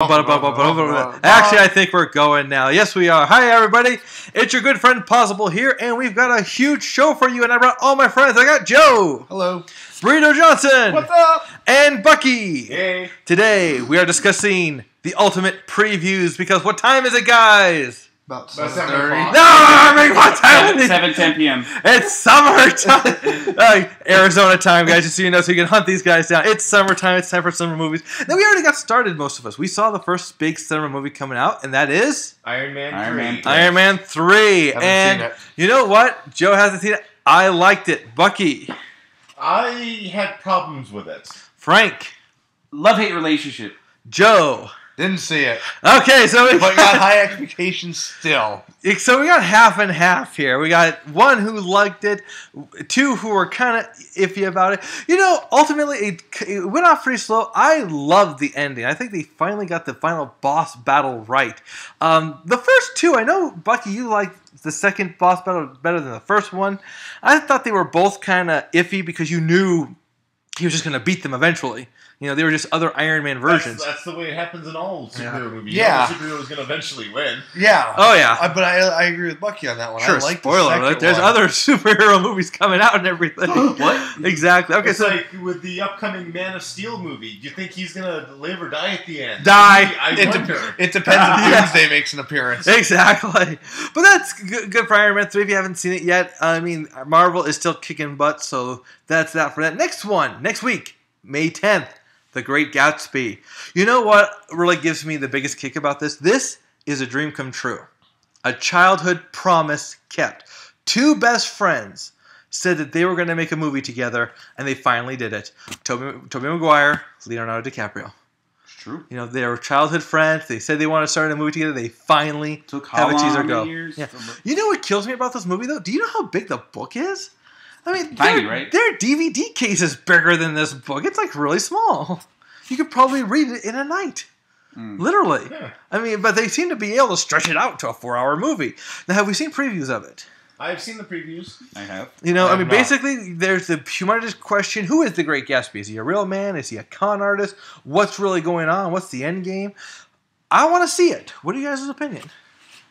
Actually, I think we're going now. Yes, we are. Hi, everybody. It's your good friend Pozzible here, and we've got a huge show for you. And I brought all my friends. I got Joe, Hello. Burrito Johnson, What's up? and Bucky. Hey. Today, we are discussing the ultimate previews because what time is it, guys? About About 7:30. 7:00. No, I mean, what time is it? 7, 10 p.m. It's summertime. uh, Arizona time, guys, just so you know, so you can hunt these guys down. It's summertime. It's time for summer movies. Now, we already got started, most of us. We saw the first big summer movie coming out, and that is Iron Man Iron 3. Man three. Iron Man 3. Haven't and seen it. you know what? Joe hasn't seen it. I liked it. Bucky, I had problems with it. Frank, Love hate relationship. Joe. Didn't see it, Okay, so we but got high expectations still. So we got half and half here. We got one who liked it, two who were kind of iffy about it. You know, ultimately it, it went off pretty slow. I loved the ending. I think they finally got the final boss battle right. Um, the first two, I know Bucky, you liked the second boss battle better than the first one. I thought they were both kind of iffy because you knew he was just going to beat them eventually. You know, they were just other Iron Man versions. That's, that's the way it happens in all superhero Yeah. movies. Yeah. You know the superhero is going to eventually win. Yeah. oh yeah. I, but I, I agree with Bucky on that one. Sure, I like spoiler the alert. There's one. other superhero movies coming out and everything. What? Exactly. Okay, it's so like with the upcoming Man of Steel movie. Do you think he's going to live or die at the end? Die. I It, wonder. de- it depends if Yeah. Doomsday makes an appearance. exactly. But that's good, good for Iron Man 3 if you haven't seen it yet. I mean, Marvel is still kicking butt, so that's that for that. Next one, next week, May 10th, The Great Gatsby. You know what really gives me the biggest kick about this? This is a dream come true. A childhood promise kept. Two best friends said that they were going to make a movie together, and they finally did it. Toby, Tobey Maguire, Leonardo DiCaprio. It's true. You know, they were childhood friends. They said they want to start a movie together. They finally Took have a teaser go. Years? Yeah. You know what kills me about this movie though? Do you know how big the book is? I mean, Tiny, their, right? Their DVD case is bigger than this book. It's like really small. You could probably read it in a night. Mm. Literally. Yeah. I mean, but they seem to be able to stretch it out to a four-hour movie. Now, have we seen previews of it? I've seen the previews. I have. You know, I I, have mean, not. basically, there's the humongous question: Who is the Great Gatsby? Is he a real man? Is he a con artist? What's really going on? What's the end game? I want to see it. What are you guys' opinion?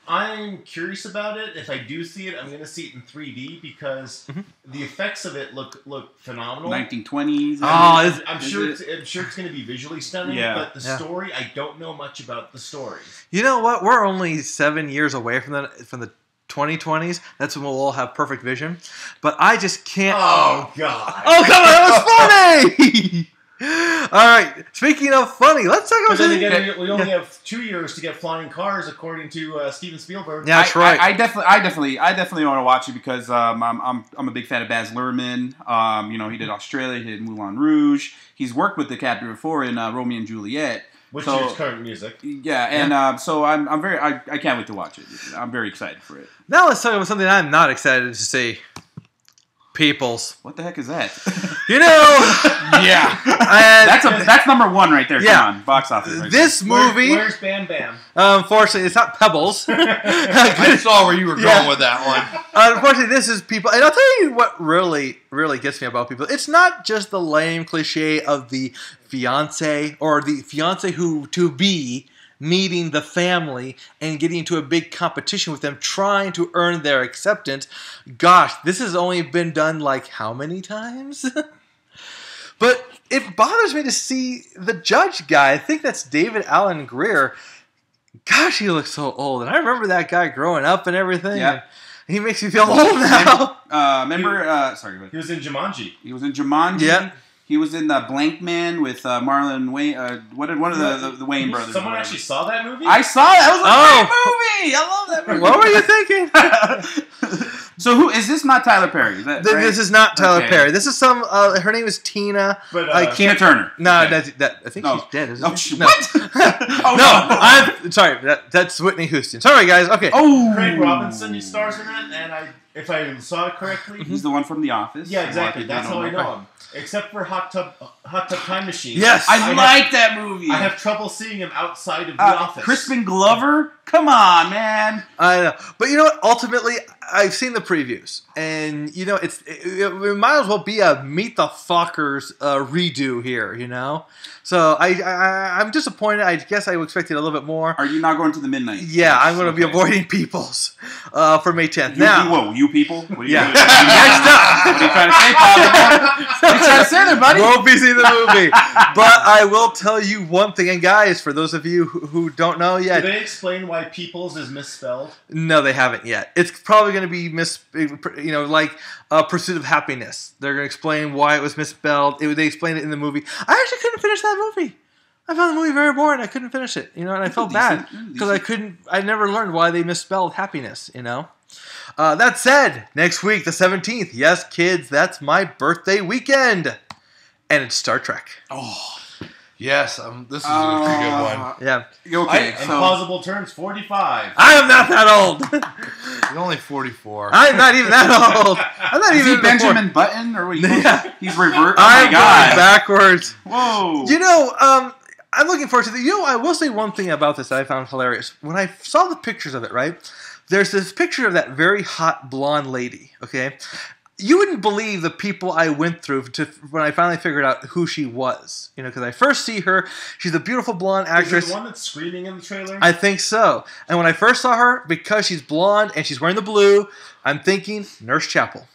I'm curious about it. If I do see it, I'm going to see it in 3D because Mhm. the effects of it look look phenomenal. 1920s. Oh, I'm, is- I'm is sure it- it's, I'm sure it's going to be visually stunning, Yeah. but the Yeah. story I don't know much about the story. You know what? We're only seven years away from the from the 2020s. That's when we'll all have perfect vision. But I just can't. Oh God! Oh, come on! That was funny. All right. Speaking of funny, let's talk about then something. again, we- we only have two years to get flying cars, according to uh, Steven Spielberg. Yeah, that's I, right. I, I definitely, I definitely, I definitely want to watch it because um, I'm, I'm, I'm a big fan of Baz Luhrmann. Um, you know, he did Australia, he did Moulin Rouge. He's worked with the DiCaprio before in uh, Romeo and Juliet. which So- is current music. Yeah, and uh, so I'm, I'm very, I, I can't wait to watch it. I'm very excited for it. now let's talk about something I'm not excited to see. Peeples. What the heck is that? You know, yeah. and that's a, that's number one right there. Yeah. Come on, box office. Right this Where- movie. where's Bam Bam? Unfortunately, it's not Pebbles. I saw where you were Yeah. going with that one. Unfortunately, this is people, and I'll tell you what really, really gets me about people. It's not just the lame cliche of the fiance or the fiance who to be meeting the family and getting into a big competition with them, trying to earn their acceptance. Gosh, this has only been done like how many times? but it bothers me to see the judge guy. I think that's David Alan Grier. Gosh, he looks so old, and I remember that guy growing up and everything. Yeah. He makes me feel old now. Uh, remember? Uh, sorry, He was in Jumanji. he was in Jumanji. Yeah. He was in the Blankman with uh, Marlon Wayans. Uh, what did one of the, the, the Wayans brothers? Someone whatever. actually saw that movie. I saw it. That was a Oh. great movie. I love that movie. what were you thinking? so who is this? Not Tyler Perry? Is that right? This is not Tyler Okay. Perry. This is some. Uh, her name is Tina. but uh, I Tina Turner. No, Okay. that's, that I think No. she's dead. Isn't Oh, she? No. what? oh, no, I'm sorry. That, that's Whitney Houston. Sorry, guys. Okay. Oh, Craig Robinson he stars in it, and I if I saw it correctly, He's the one from The Office. yeah, A lot of exactly. That's how I know. know him. Except for Hot Tub, Hot Tub Time Machine. Yes! I, have- like that movie. I have trouble seeing him outside of The uh, Office. Crispin Glover. Come on, man. I know, but you know what? Ultimately, I've seen the previews, and you know, it's it, it might as well be a Meet the Fockers uh, redo here. You know, so I, I I'm disappointed. I guess I expected a little bit more. Are you not going to the midnight? Yeah, I'm going to be avoiding Peeples uh, for May 10th. You, now, whoa, you people? What are you Yeah. doing? Next up. What are you trying to say, Pablo? What are you trying to say there, buddy? Won't be seeing the movie, but I will tell you one thing. And guys, for those of you who, who don't know yet, Did they explain why Peeples is misspelled? No, they haven't yet. It's probably going to be mis, you know, like uh, Pursuit of Happiness. They're going to explain why it was misspelled. It, they explained it in the movie. I actually couldn't finish that movie. I found the movie very boring. I couldn't finish it, you know, and I felt bad decent. It was because I couldn't. I never learned why they misspelled happiness, you know. Uh, that said, next week, the seventeenth. Yes, kids, that's my birthday weekend, and it's Star Trek. Oh, yes. Um, this is a pretty good one. Uh, Yeah, Okay, And so Plausible turns 45. I am not that old. You're only 44. I'm not even that old. I'm not is even he in the Benjamin Button or what? Yeah. He's revert. Oh I'm my going backwards. Whoa! You know, um, I'm looking forward to the. You know, I will say one thing about this that I found hilarious. When I saw the pictures of it, right? There's this picture of that very hot blonde lady. Okay, you wouldn't believe the people I went through to when I finally figured out who she was. You know, because I first see her, she's a beautiful blonde Is actress. the one that's screaming in the trailer? I think so. And when I first saw her, because she's blonde and she's wearing the blue, I'm thinking Nurse Chapel.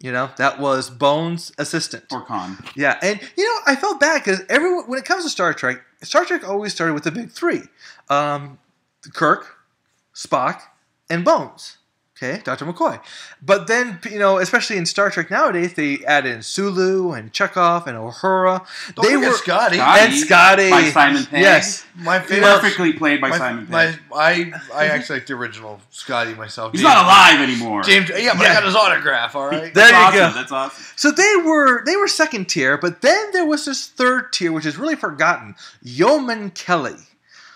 You know, that was Bones' assistant. or con. Yeah, and you know, I felt bad because everyone, when it comes to Star Trek, Star Trek always started with the big three: um, Kirk, Spock, and Bones. Okay, Dr. McCoy. But then, you know, especially in Star Trek nowadays, they add in Sulu and Chekov and Uhura. Don't they were Scotty. Scotty. and Scotty by Simon Pegg. Yes, My favorite. Perfectly played by my, Simon my, Pegg. I I actually like the original Scotty myself. He's James- not alive anymore. James. Yeah, but Yeah. I got his autograph. All right. There That's you awesome. go. That's awesome. So they were they were second tier, but then there was this third tier, which is really forgotten. Yeoman Kelly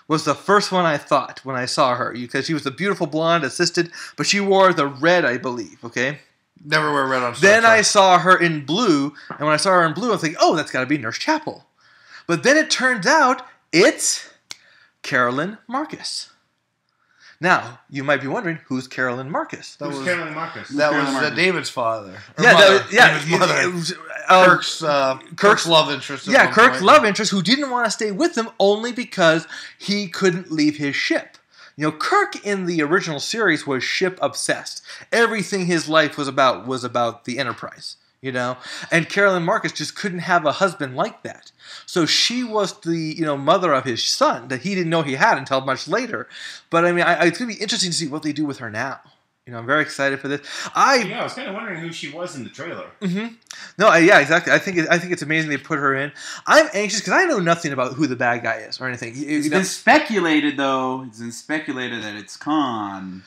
was the first one I thought when I saw her because she was a beautiful blonde assisted, but she wore the red, I believe. Okay. Never wear red on. Star Then I saw her in blue, and when I saw her in blue, I was like, oh, that's got to be Nurse Chapel. But then it turns out it's Carolyn Marcus. Now you might be wondering who's Carolyn Marcus. That Who's was Carolyn Marcus? that Carolyn was uh, Marcus. David's father. Or yeah, mother. that was- yeah, David's mother. it was, um, Kirk's uh, Kirk's love interest. at Yeah, one Kirk's point. love interest, who didn't want to stay with him only because he couldn't leave his ship. You know, Kirk in the original series was ship obsessed. Everything his life was about was about the Enterprise. You know, and Carolyn Marcus just couldn't have a husband like that. So she was the you know mother of his son that he didn't know he had until much later. But I mean, I, I, it's gonna be interesting to see what they do with her now. You know, I'm very excited for this. I Yeah, I was kind of wondering who she was in the trailer. hmm No, I, yeah, exactly. I think it, I think it's amazing they put her in. I'm anxious because I know nothing about who the bad guy is or anything. You- It's you know- been speculated, though. It's been speculated that it's Khan,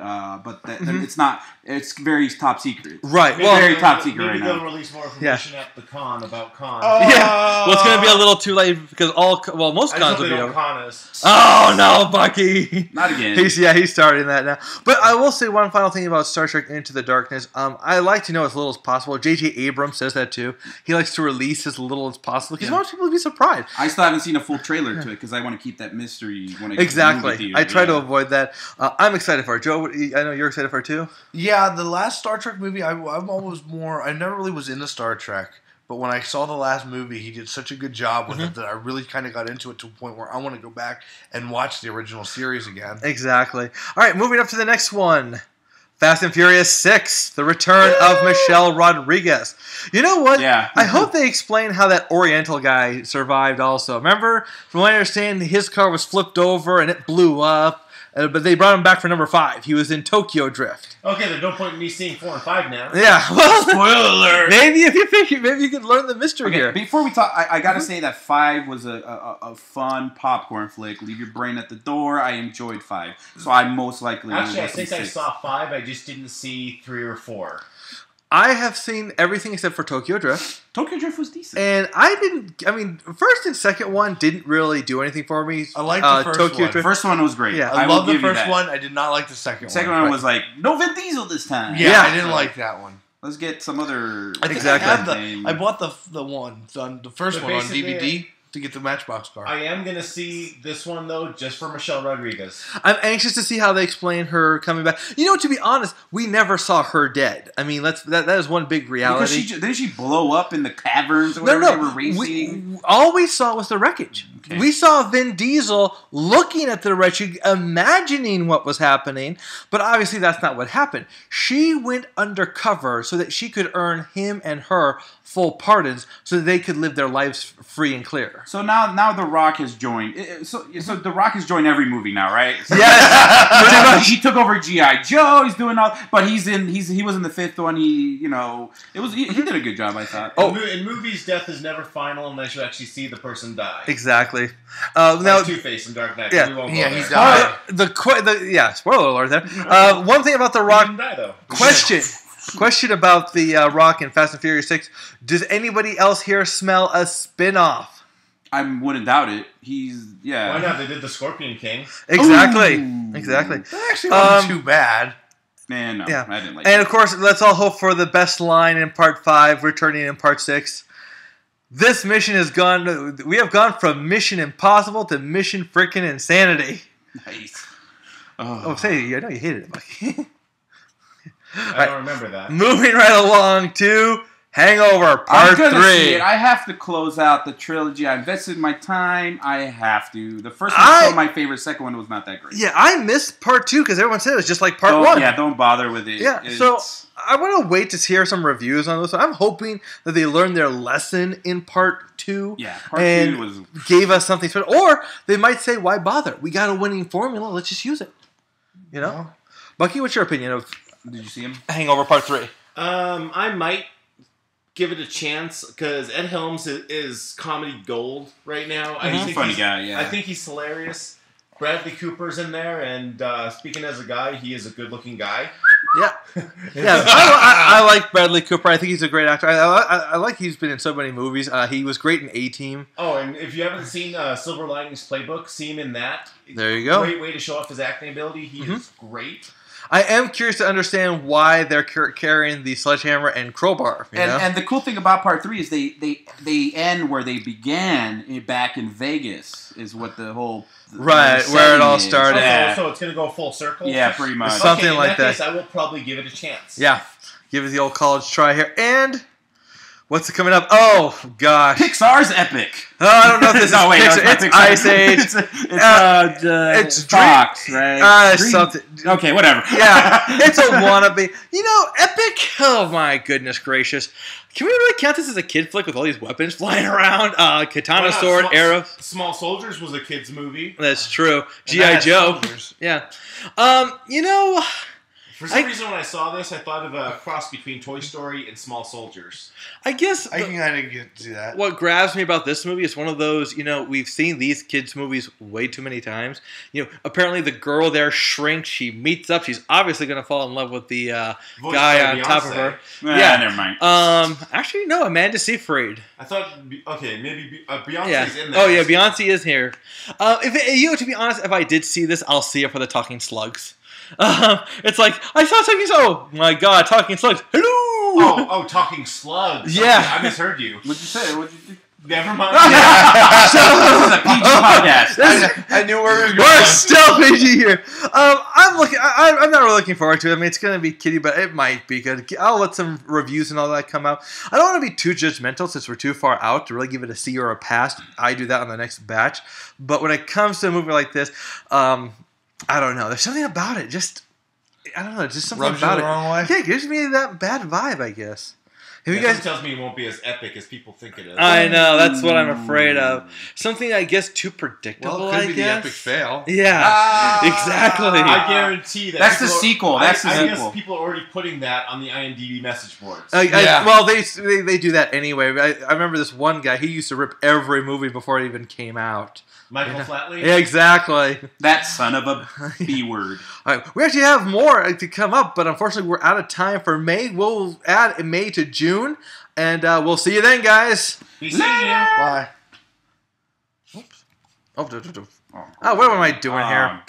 uh, but that, that Mhm. it's not. It's very top secret. right. Maybe Well, very top secret Maybe right they'll now. release more information at the con about con. Oh, yeah. Well, it's going to be a little too late because all well most cons hope will they be over. con us. Oh no, Bucky. Not again. He's yeah, he's starting that now. But I will say one final thing about Star Trek Into the Darkness. Um, I like to know as little as possible. J.J. Abrams says that too. He likes to release as little as possible because Yeah. he wants people to be surprised. I still haven't seen a full trailer to it because I want to keep that mystery when I go to the Exactly. I try to avoid that. Uh, I'm excited for it. Joe, what- I know you're excited for it too. Yeah, the last Star Trek movie, I, I'm always more. I never really was into Star Trek, but when I saw the last movie, he did such a good job with Mm-hmm. it that I really kind of got into it to a point where I want to go back and watch the original series again. Exactly. All right, moving up to the next one. Fast and Furious 6, The Return of Michelle Rodriguez. You know what? Yeah. I hope they explain how that Oriental guy survived also. Remember, from what I understand, his car was flipped over and it blew up, uh, but they brought him back for number five. He was in Tokyo Drift. Okay, there's no point in me seeing four and five now. Yeah, well, Spoiler alert! maybe if you think, you maybe you could learn the mystery Okay, here. before we talk, I, I got to Mm-hmm. say that five was a, a, a fun popcorn flick. Leave your brain at the door. I enjoyed five, so I most likely Actually, I will see think I saw five. I just didn't see three or four. I have seen everything except for Tokyo Drift, Tokyo Drift was decent. and I didn't. I mean, first and second one didn't really do anything for me. I liked the uh, first Tokyo one. the Drift. first one was great. Yeah. I, will love the first one. I did not like the second Second one. one was like no Vin Diesel this time. Yeah, Yeah. I didn't like that one. Let's get some other. I think Exactly. I, the. I bought the the one, the, the first But one on basically, DVD to get the Matchbox car. I am gonna see this one though, just for Michelle Rodriguez. I'm anxious to see how they explain her coming back. You know, to be honest, we never saw her dead. I mean, let's that, that is one big because reality. she ju- didn't she blow up in the caverns or no, whatever they no, were racing. we, all we saw was the wreckage. Okay. We saw Vin Diesel looking at the wreckage, imagining what was happening, but obviously that's not what happened. She went undercover so that she could earn him and her full pardons, so that they could live their lives free and clear. So now, now The Rock has joined. eh, eh, So, so The Rock has joined every movie now, right? So Yes, he took over GI Joe. He's doing all, but he's in. He's he was in the fifth one. He, you know, it was he, he did a good job. I thought. Oh. In, movies, death is never final unless you actually see the person die. exactly. Uh, now, Two Face in Dark Knight. Yeah. we won't go Yeah, there. he's died. uh, the, que- the yeah, spoiler alert there. Uh, one thing about the He Rock didn't die though. question question about the uh, Rock in Fast and Furious Six. Does anybody else here smell a spin-off? I wouldn't doubt it. He's yeah. Why not? They did the Scorpion King. Exactly, Ooh. exactly. that actually wasn't Um, too bad. Man, no, Yeah. I didn't like. And it. of course, let's all hope for the best line in Part Five, returning in Part Six. This mission has gone. We have gone from Mission Impossible to Mission Frickin' Insanity. nice. Oh, say, I know you hated it, Mike. I Right. don't remember that. Moving right along to Hangover I'm Part gonna see Three. it. I have to close out the trilogy. I invested my time. I have to. The first one I- was my favorite. Second one was not that great. Yeah, I missed Part Two because everyone said it was just like Part Don't- One. Yeah, don't bother with it. Yeah, It's- so I want to wait to hear some reviews on this. one. I'm hoping that they learned their lesson in Part Two. yeah, part and two was. gave us something special. Or they might say, "Why bother? We got a winning formula. Let's just use it." You know, Bucky, what's your opinion of Did you see him? Hangover Part Three? Um, I might give it a chance because Ed Helms is, is comedy gold right now. I Mhm. He's a think funny he's- guy. Yeah. I think he's hilarious. Bradley Cooper's in there, and uh, speaking as a guy, he is a good-looking guy. Yeah, yeah. I, I, I like Bradley Cooper. I think he's a great actor. I, I, I like he's been in so many movies. Uh, he was great in A Team. Oh, and if you haven't seen uh, Silver Linings Playbook, see him in that. There you go. Great way to show off his acting ability. He Mhm. is great. I am curious to understand why they're car- carrying the sledgehammer and crowbar. You and, know? and the cool thing about part three is they they they end where they began eh, back in Vegas is what the whole Right, where it all is. started. Oh, Yeah, so it's gonna go full circle. yeah, pretty much. Something okay, in like that. that. Case, I will probably give it a chance. yeah, give it the old college try here. And what's coming up? Oh gosh, Pixar's epic. Oh, I don't know if this no, is wait, Pixar. no, it's it's, Pixar. Ice Age. it's it's, Uh, uh, uh, it's Fox, right? Uh, something. Okay, whatever. Yeah, it's a wannabe. You know, epic. Oh my goodness gracious! Can we really count this as a kid flick with all these weapons flying around? Uh, katana not? sword, Small- arrow. Small Soldiers was a kids movie. That's true. GI Joe. soldiers. Yeah. Um, you know, For some I- reason, when I saw this, I thought of a cross between Toy Story and Small Soldiers. I guess I the- can kind of get to that. what grabs me about this movie is one of those, you know, we've seen these kids' movies way too many times. You know, apparently the girl there shrinks, she meets up, she's obviously going to fall in love with the uh, guy by on top of her. Yeah, Yeah. never mind. Um, actually, no, Amanda Seyfried. I thought, okay, maybe Be- uh, Beyonce's Yeah. in there. Oh yeah, Beyonce is here. Uh, if it, you know, to be honest, if I did see this, I'll see it for the talking slugs. Um, it's like I saw talking. Oh my god, talking slugs! Hello. Oh, oh, talking slugs. Yeah. Okay, I misheard you. What'd you say? What'd you do? Never mind. this is a PG podcast. This- I knew where we were We're going. still PG here. Um, I'm looking. I, I'm not really looking forward to it. I mean, it's going to be kitty, but it might be good. I'll let some reviews and all that come out. I don't want to be too judgmental since we're too far out to really give it a C or a pass. I do that on the next batch. But when it comes to a movie like this, um, I don't know. There's something about it. Just I don't know. Just something Rubs you about the it. wrong way. Yeah, it gives me that bad vibe. I guess. Have you guys? tells me it won't be as epic as people think it is. I know that's what I'm afraid of. Something I guess too predictable. Well, it could I be guess. the epic fail. Yeah, Ah. exactly. I guarantee that. That's the people are- sequel. I- That's the I, sequel. guess people are already putting that on the IMDb message boards. I, I- Yeah. well, they, they they do that anyway. I, I remember this one guy. He used to rip every movie before it even came out. Michael Yeah. Flatley. Yeah, exactly. That son of a b word. All right, we actually have more to come up, but unfortunately, we're out of time for May. We'll add May to June, and uh, we'll see you then, guys. Be seeing you. Bye. Oh, do- do- do. oh what am I doing here? Um,